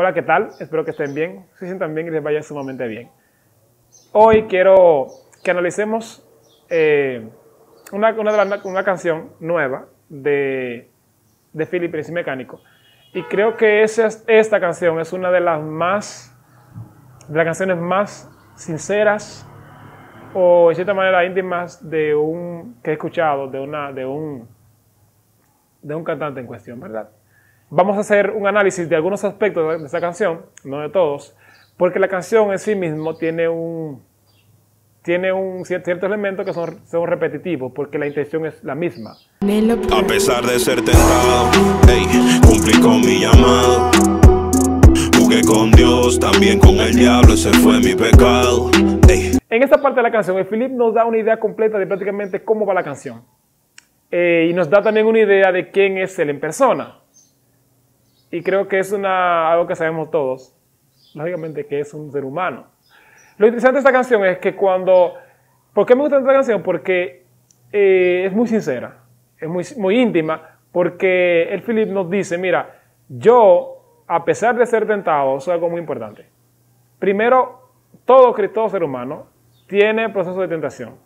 Hola, ¿qué tal? Espero que estén bien, se sientan bien y les vaya sumamente bien. Hoy quiero que analicemos eh, una, una, canción nueva de, de Philip Prince Mecánico. Y creo que esa, esta canción es una de las más, de las canciones más sinceras o en cierta manera íntimas de un, que he escuchado de, una, de, un, de un cantante en cuestión, ¿verdad? Vamos a hacer un análisis de algunos aspectos de esta canción, no de todos, porque la canción en sí mismo tiene un, tiene un ciertos elementos que son, son repetitivos, porque la intención es la misma. A pesar de ser tentado, cumplí con mi llamado. Jugué con Dios, también con el diablo, ese fue mi pecado. En esta parte de la canción, el Philip nos da una idea completa de prácticamente cómo va la canción. Eh, y nos da también una idea de quién es él en persona. Y creo que es una, algo que sabemos todos, lógicamente que es un ser humano. Lo interesante de esta canción es que cuando... ¿Por qué me gusta esta canción? Porque eh, es muy sincera, es muy, muy íntima, porque el Philip nos dice, mira, yo, a pesar de ser tentado, es algo muy importante. Primero, todo, todo ser humano tiene proceso de tentación.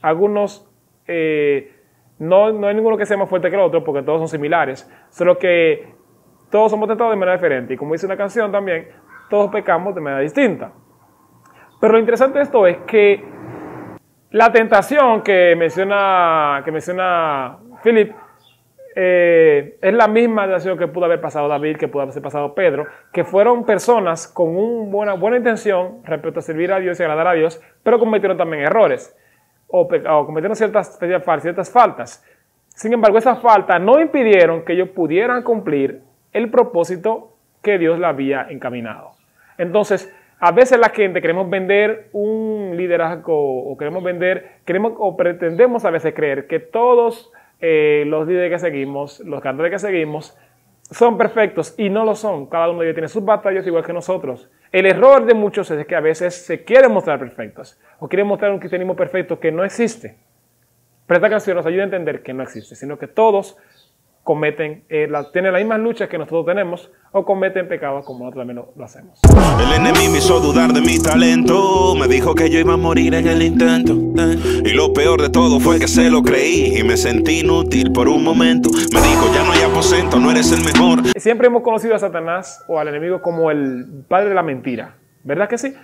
Algunos, eh, no, no hay ninguno que sea más fuerte que el otro, porque todos son similares, solo que todos somos tentados de manera diferente. Y como dice una canción también, todos pecamos de manera distinta. Pero lo interesante de esto es que la tentación que menciona, que menciona Philip eh, es la misma tentación que pudo haber pasado David, que pudo haber pasado Pedro, que fueron personas con una buena intención respecto a servir a Dios y agradar a Dios, pero cometieron también errores o, o cometieron ciertas, ciertas faltas. Sin embargo, esas faltas no impidieron que ellos pudieran cumplir el propósito que Dios le había encaminado. Entonces, a veces la gente queremos vender un liderazgo o queremos vender, queremos o pretendemos a veces creer que todos eh, los líderes que seguimos, los cantores que seguimos, son perfectos y no lo son. Cada uno de ellos tiene sus batallas igual que nosotros. El error de muchos es que a veces se quieren mostrar perfectos o quieren mostrar un cristianismo perfecto que no existe. Pero esta canción nos ayuda a entender que no existe, sino que todos cometen, eh, la, tienen las mismas luchas que nosotros tenemos o cometen pecados como nosotros también lo, hacemos. El enemigo me hizo dudar de mi talento, me dijo que yo iba a morir en el intento. Y lo peor de todo fue que se lo creí y me sentí inútil por un momento. Me dijo, ya no hay aposento, no eres el mejor. Siempre hemos conocido a Satanás o al enemigo como el padre de la mentira, ¿verdad que sí?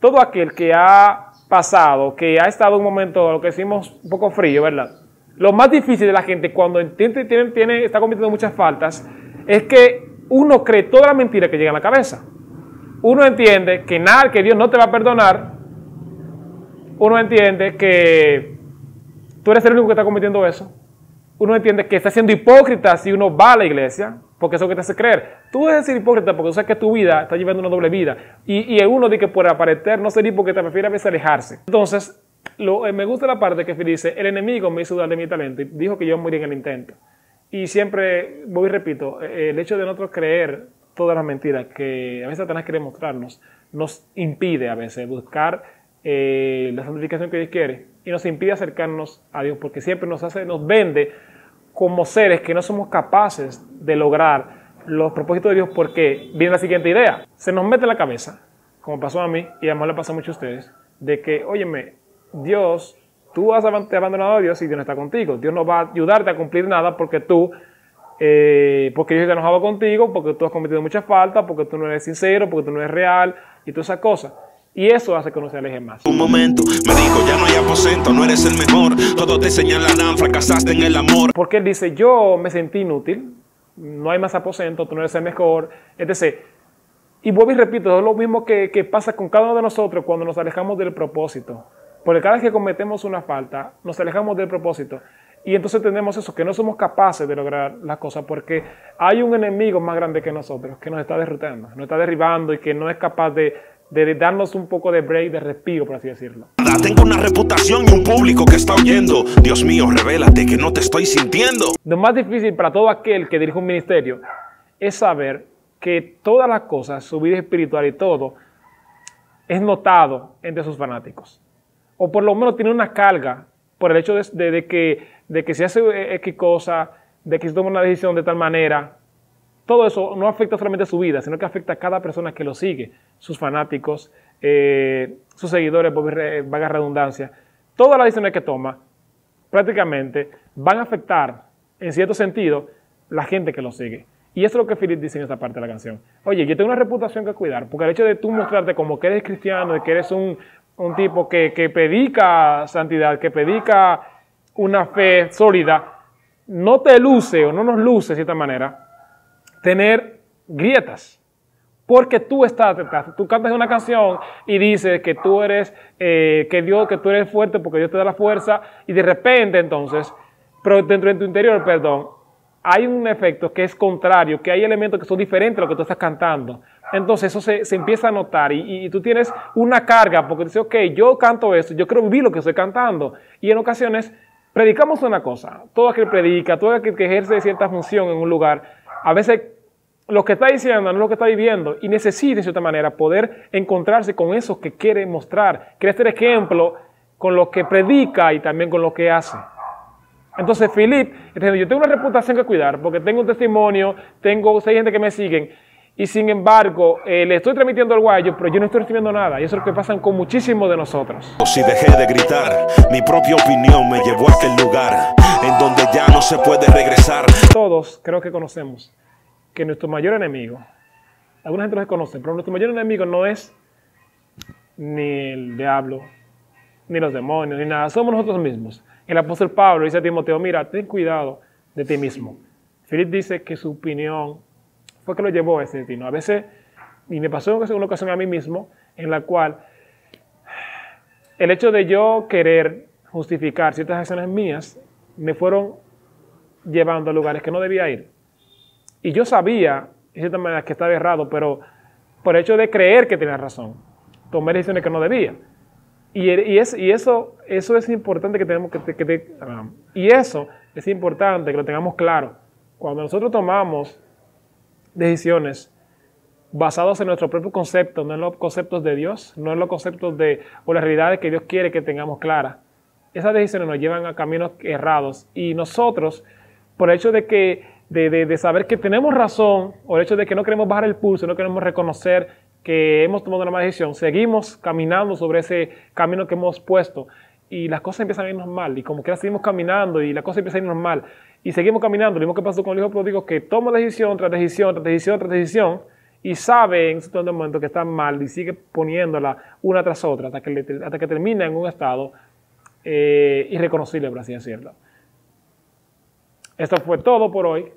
Todo aquel que ha pasado, que ha estado un momento, lo que decimos, un poco frío, ¿verdad? Lo más difícil de la gente cuando tiene, tiene, está cometiendo muchas faltas es que uno cree toda la mentira que llega a la cabeza. Uno entiende que nada, que Dios no te va a perdonar. Uno entiende que tú eres el único que está cometiendo eso. Uno entiende que está siendo hipócrita si uno va a la iglesia, porque eso es lo que te hace creer. Tú debes ser hipócrita porque tú sabes que tu vida está llevando una doble vida. Y, y uno dice que por aparecer no ser hipócrita prefiere a veces alejarse. Entonces, lo, eh, me gusta la parte que dice, el enemigo me hizo dar de mi talento y dijo que yo morí en el intento. Y siempre, voy y repito, eh, el hecho de nosotros creer todas las mentiras que a veces Satanás quiere mostrarnos, nos impide a veces buscar eh, la santificación que Dios quiere y nos impide acercarnos a Dios porque siempre nos hace, nos vende como seres que no somos capaces de lograr los propósitos de Dios porque viene la siguiente idea, se nos mete en la cabeza, como pasó a mí y además le pasa a muchos de ustedes, de que, óyeme, Dios, tú has abandonado a Dios y Dios no está contigo. Dios no va a ayudarte a cumplir nada porque tú, eh, porque Dios está enojado contigo, porque tú has cometido muchas faltas, porque tú no eres sincero, porque tú no eres real y todas esas cosas. Y eso hace que uno se aleje más. Un momento, me dijo, ya no hay aposento, no eres el mejor, todos te señalarán, fracasaste en el amor. Porque él dice, yo me sentí inútil, no hay más aposento, tú no eres el mejor, etc. Y vuelvo y repito, es lo mismo que, que pasa con cada uno de nosotros cuando nos alejamos del propósito. Porque cada vez que cometemos una falta, nos alejamos del propósito. Y entonces tenemos eso, que no somos capaces de lograr las cosas porque hay un enemigo más grande que nosotros, que nos está derrotando, nos está derribando y que no es capaz de, darnos un poco de break, de respiro, por así decirlo. Tengo una reputación y un público que está oyendo. Dios mío, revélate que no te estoy sintiendo. Lo más difícil para todo aquel que dirige un ministerio es saber que todas las cosas, su vida espiritual y todo, es notado entre sus fanáticos o por lo menos tiene una carga por el hecho de, que, de que se hace X cosa, de que se toma una decisión de tal manera, todo eso no afecta solamente su vida, sino que afecta a cada persona que lo sigue, sus fanáticos, eh, sus seguidores, vaga redundancia. Todas las decisiones que toma prácticamente van a afectar, en cierto sentido, la gente que lo sigue. Y eso es lo que Philip dice en esta parte de la canción. Oye, yo tengo una reputación que cuidar, porque el hecho de tú mostrarte como que eres cristiano, de que eres un, tipo que, que predica santidad, que predica una fe sólida, no te luce o no nos luce de cierta manera tener grietas. Porque tú estás, tú cantas una canción y dices que tú eres, eh, que Dios, que tú eres fuerte porque Dios te da la fuerza y de repente entonces, pero dentro de tu interior, perdón, hay un efecto que es contrario, que hay elementos que son diferentes a lo que tú estás cantando. Entonces eso se, empieza a notar y, tú tienes una carga porque dices, ok, yo canto esto, yo quiero vivir lo que estoy cantando. Y en ocasiones predicamos una cosa, todo aquel predica, todo aquel que ejerce cierta función en un lugar, a veces lo que está diciendo no es lo que está viviendo y necesita de cierta manera poder encontrarse con eso que quiere mostrar, quiere ser ejemplo con lo que predica y también con lo que hace. Entonces, Filip, yo tengo una reputación que cuidar porque tengo un testimonio, tengo seis gente que me siguen y sin embargo eh, le estoy transmitiendo al guayo, pero yo no estoy recibiendo nada y eso es lo que pasa con muchísimos de nosotros. Si dejé de gritar, mi propia opinión me llevó a aquel lugar en donde ya no se puede regresar. Todos creo que conocemos que nuestro mayor enemigo, alguna gente lo conoce, pero nuestro mayor enemigo no es ni el diablo, ni los demonios, ni nada, somos nosotros mismos. El apóstol Pablo dice a Timoteo, mira, ten cuidado de ti mismo. Felipe dice que su opinión fue que lo llevó a ese destino. A veces, y me pasó en una ocasión a mí mismo, en la cual el hecho de yo querer justificar ciertas acciones mías me fueron llevando a lugares que no debía ir. Y yo sabía, de cierta manera, que estaba errado, pero por el hecho de creer que tenía razón, tomé decisiones que no debía. Y, y eso, es importante que tenemos que, y eso es importante que lo tengamos claro. Cuando nosotros tomamos decisiones basadas en nuestro propio concepto, no en los conceptos de Dios, no en los conceptos de o las realidades que Dios quiere que tengamos claras, esas decisiones nos llevan a caminos errados. Y nosotros, por el hecho de que de, saber que tenemos razón, o el hecho de que no queremos bajar el pulso, no queremos reconocer que hemos tomado una mala decisión, seguimos caminando sobre ese camino que hemos puesto. Y las cosas empiezan a irnos mal y como que seguimos caminando y la cosa empieza a irnos mal y seguimos caminando. Lo mismo que pasó con el hijo pródigo que toma decisión tras decisión, tras decisión, tras decisión y sabe en cierto momento que está mal y sigue poniéndola una tras otra hasta que, hasta que termina en un estado eh, irreconocible, por así decirlo. Esto fue todo por hoy.